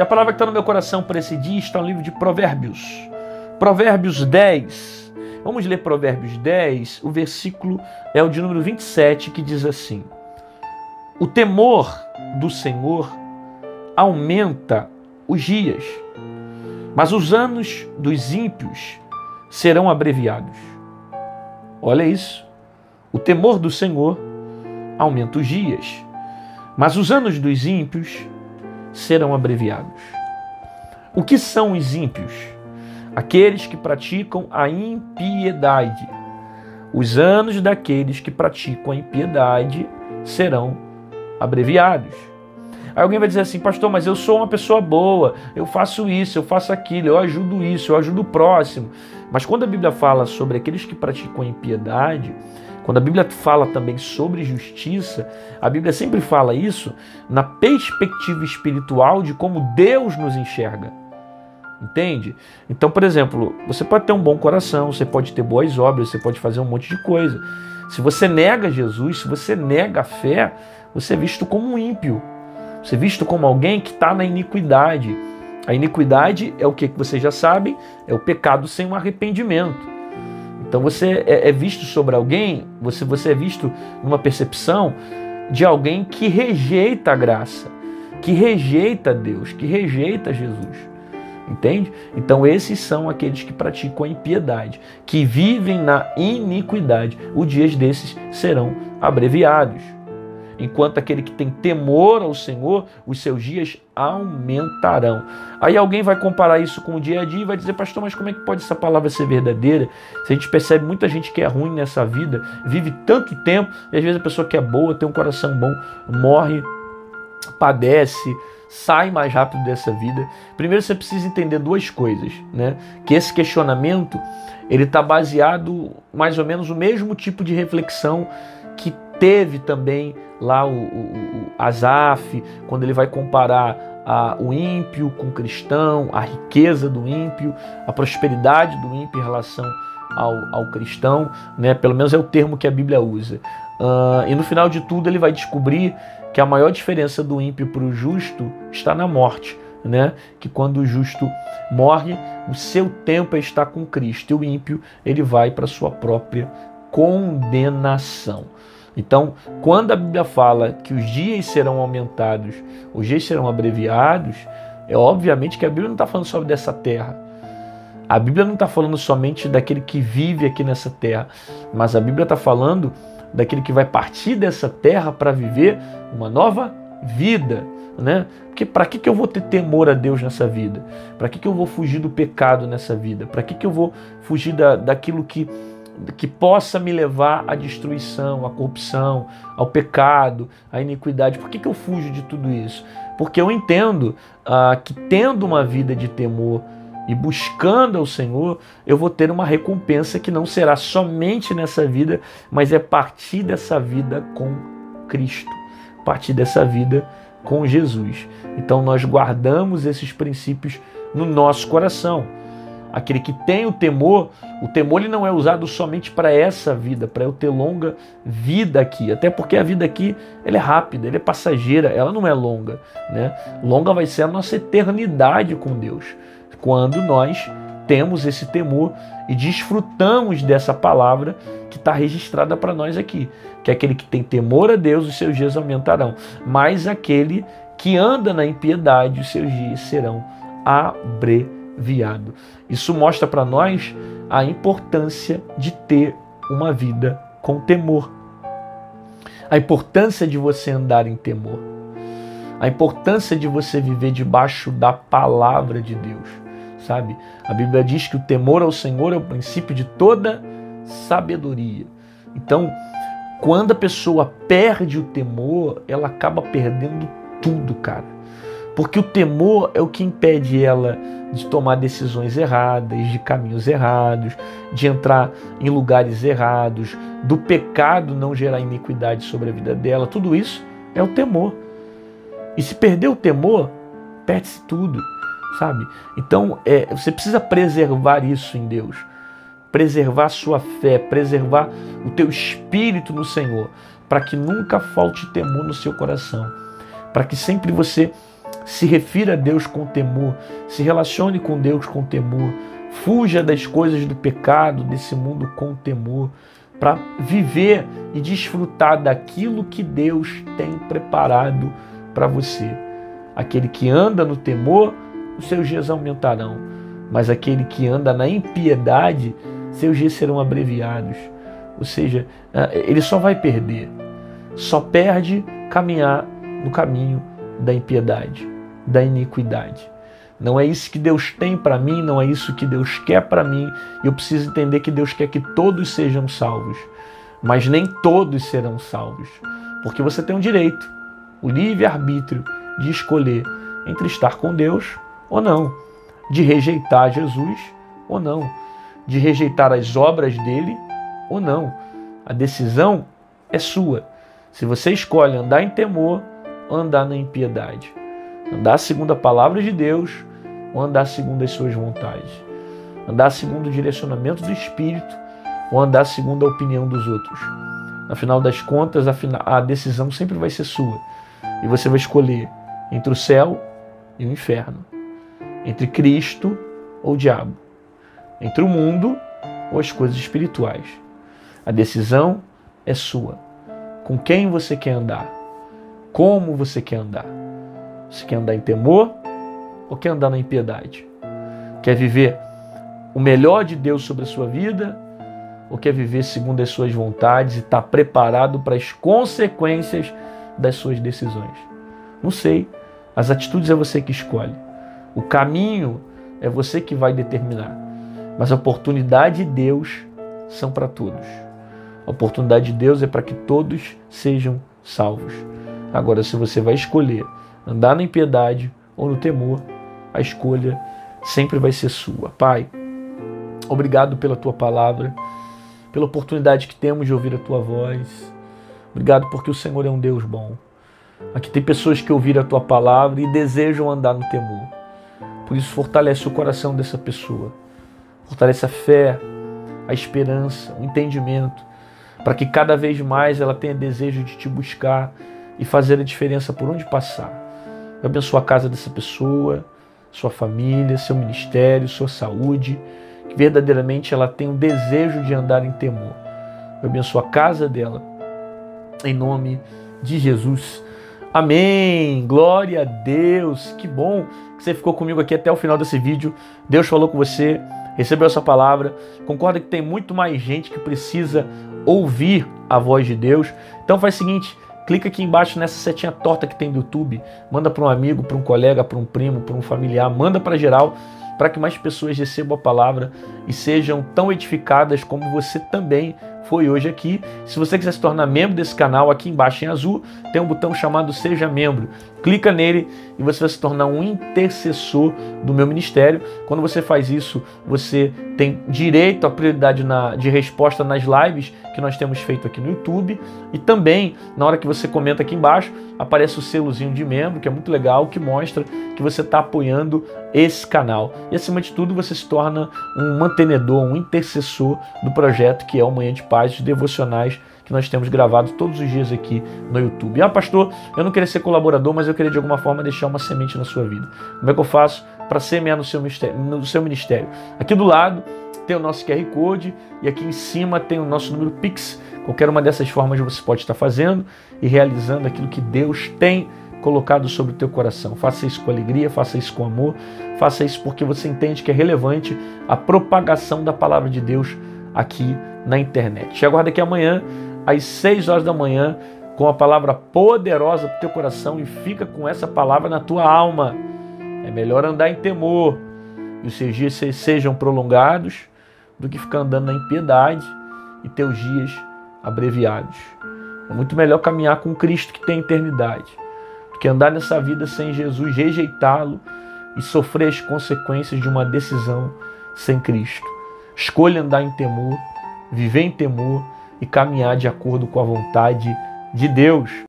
E a palavra que está no meu coração para esse dia está no livro de Provérbios. Provérbios 10. Vamos ler Provérbios 10. O versículo é o de número 27, que diz assim: O temor do Senhor aumenta os dias, mas os anos dos ímpios serão abreviados. Olha isso. O temor do Senhor aumenta os dias, mas os anos dos ímpios serão abreviados. O que são os ímpios? Aqueles que praticam a impiedade. Os anos daqueles que praticam a impiedade serão abreviados. Aí alguém vai dizer assim, pastor, mas eu sou uma pessoa boa, eu faço isso, eu faço aquilo, eu ajudo isso, eu ajudo o próximo. Mas quando a Bíblia fala sobre aqueles que praticam a impiedade, quando a Bíblia fala também sobre justiça, a Bíblia sempre fala isso na perspectiva espiritual de como Deus nos enxerga. Entende? Então, por exemplo, você pode ter um bom coração, você pode ter boas obras, você pode fazer um monte de coisa. Se você nega Jesus, se você nega a fé, você é visto como um ímpio. Você é visto como alguém que está na iniquidade. A iniquidade é o que vocês já sabem, é o pecado sem um arrependimento. Então você é, é visto sobre alguém, você, você é visto numa percepção de alguém que rejeita a graça, que rejeita Deus, que rejeita Jesus. Entende? Então, esses são aqueles que praticam a impiedade, que vivem na iniquidade. Os dias desses serão abreviados enquanto aquele que tem temor ao Senhor, os seus dias aumentarão. Aí alguém vai comparar isso com o dia a dia e vai dizer, pastor, mas como é que pode essa palavra ser verdadeira? Se a gente percebe muita gente que é ruim nessa vida, vive tanto tempo, e às vezes a pessoa que é boa, tem um coração bom, morre, padece, sai mais rápido dessa vida. Primeiro você precisa entender duas coisas, né? Que esse questionamento ele está baseado mais ou menos no mesmo tipo de reflexão que teve também lá o, o, o Azaf, quando ele vai comparar a, o ímpio com o cristão, a riqueza do ímpio, a prosperidade do ímpio em relação ao, ao cristão, né? pelo menos é o termo que a Bíblia usa. Uh, e no final de tudo ele vai descobrir que a maior diferença do ímpio para o justo está na morte. Né? Que quando o justo morre, o seu tempo é estar com Cristo, e o ímpio ele vai para sua própria condenação. Então, quando a Bíblia fala que os dias serão aumentados, os dias serão abreviados, é obviamente que a Bíblia não está falando só dessa terra. A Bíblia não está falando somente daquele que vive aqui nessa terra, mas a Bíblia está falando daquele que vai partir dessa terra para viver uma nova vida. Né? Porque para que, que eu vou ter temor a Deus nessa vida? Para que, que eu vou fugir do pecado nessa vida? Para que, que eu vou fugir da, daquilo que que possa me levar à destruição, à corrupção, ao pecado, à iniquidade. Por que, que eu fujo de tudo isso? Porque eu entendo ah, que tendo uma vida de temor e buscando ao Senhor, eu vou ter uma recompensa que não será somente nessa vida, mas é partir dessa vida com Cristo, partir dessa vida com Jesus. Então nós guardamos esses princípios no nosso coração aquele que tem o temor, o temor ele não é usado somente para essa vida, para eu ter longa vida aqui, até porque a vida aqui ela é rápida, ela é passageira, ela não é longa, né? Longa vai ser a nossa eternidade com Deus, quando nós temos esse temor e desfrutamos dessa palavra que está registrada para nós aqui, que é aquele que tem temor a Deus, os seus dias aumentarão, mas aquele que anda na impiedade, os seus dias serão abreviados viado. Isso mostra para nós a importância de ter uma vida com temor. A importância de você andar em temor. A importância de você viver debaixo da palavra de Deus, sabe? A Bíblia diz que o temor ao Senhor é o princípio de toda sabedoria. Então, quando a pessoa perde o temor, ela acaba perdendo tudo, cara. Porque o temor é o que impede ela de tomar decisões erradas, de caminhos errados, de entrar em lugares errados, do pecado não gerar iniquidade sobre a vida dela. Tudo isso é o temor. E se perder o temor, perde-se tudo, sabe? Então é, você precisa preservar isso em Deus, preservar sua fé, preservar o teu espírito no Senhor, para que nunca falte temor no seu coração, para que sempre você Se refira a Deus com temor, se relacione com Deus com temor, fuja das coisas do pecado, desse mundo com temor, para viver e desfrutar daquilo que Deus tem preparado para você. Aquele que anda no temor, os seus dias aumentarão, mas aquele que anda na impiedade, seus dias serão abreviados. Ou seja, ah, ele só vai perder, só perde caminhar no caminho da impiedade, da iniquidade. Não é isso que Deus tem para mim, não é isso que Deus quer para mim. Eu preciso entender que Deus quer que todos sejam salvos, mas nem todos serão salvos, porque você tem o direito, o livre-arbítrio de escolher entre estar com Deus ou não, de rejeitar Jesus ou não, de rejeitar as obras dele ou não. A decisão é sua. Se você escolhe andar em temor andar na impiedade, andar segundo a palavra de Deus ou andar segundo as suas vontades, andar segundo o direcionamento do Espírito ou andar segundo a opinião dos outros. Afinal das contas, a decisão sempre vai ser sua e você vai escolher entre o céu e o inferno, entre Cristo ou o diabo, entre o mundo ou as coisas espirituais. A decisão é sua. Com quem você quer andar? Como você quer andar? Você quer andar em temor ou quer andar na impiedade? Quer viver o melhor de Deus sobre a sua vida ou quer viver segundo as suas vontades e estar tá preparado para as consequências das suas decisões? Não sei. As atitudes é você que escolhe. O caminho é você que vai determinar. Mas a oportunidade de Deus são para todos. A oportunidade de Deus é para que todos sejam salvos. Agora, se você vai escolher andar na impiedade ou no temor, a escolha sempre vai ser sua. Pai, obrigado pela tua palavra, pela oportunidade que temos de ouvir a tua voz. Obrigado porque o Senhor é um Deus bom. Aqui tem pessoas que ouviram a tua palavra e desejam andar no temor. Por isso, fortalece o coração dessa pessoa. Fortalece a fé, a esperança, o entendimento, para que cada vez mais ela tenha desejo de te buscar e fazer a diferença por onde passar. Eu abençoo a casa dessa pessoa, sua família, seu ministério, sua saúde, que verdadeiramente ela tenha um desejo de andar em temor. Eu abençoo a casa dela, em nome de Jesus. Amém. Glória a Deus. Que bom que você ficou comigo aqui até o final desse vídeo. Deus falou com você, recebeu essa palavra. Concorda que tem muito mais gente que precisa ouvir a voz de Deus. Então faz o seguinte, clica aqui embaixo nessa setinha torta que tem do YouTube, manda para um amigo, para um colega, para um primo, para um familiar, manda para geral, para que mais pessoas recebam a palavra e sejam tão edificadas como você também foi hoje aqui. Se você quiser se tornar membro desse canal, aqui embaixo em azul tem um botão chamado Seja Membro. Clica nele e você vai se tornar um intercessor do meu ministério. Quando você faz isso, você tem direito à prioridade na, de resposta nas lives que nós temos feito aqui no YouTube. E também, na hora que você comenta aqui embaixo, aparece o selozinho de membro, que é muito legal, que mostra que você está apoiando esse canal. E acima de tudo, você se torna um mantenedor, um intercessor do projeto que é o Manhã de Paz, os devocionais que nós temos gravado todos os dias aqui no YouTube. Ah, pastor, eu não queria ser colaborador, mas eu queria de alguma forma deixar uma semente na sua vida. Como é que eu faço para semear no seu, no seu ministério? Aqui do lado tem o nosso QR Code e aqui em cima tem o nosso número Pix. Qualquer uma dessas formas você pode estar fazendo e realizando aquilo que Deus tem colocado sobre o teu coração. Faça isso com alegria, faça isso com amor, faça isso porque você entende que é relevante a propagação da palavra de Deus aqui na internet. Te aguardo aqui amanhã às 6 horas da manhã com a palavra poderosa para o teu coração e fica com essa palavra na tua alma. É melhor andar em temor e os seus dias sejam prolongados do que ficar andando na impiedade e teus dias abreviados. É muito melhor caminhar com Cristo que tem eternidade do que andar nessa vida sem Jesus, rejeitá-lo e sofrer as consequências de uma decisão sem Cristo. Escolha andar em temor, viver em temor e caminhar de acordo com a vontade de Deus.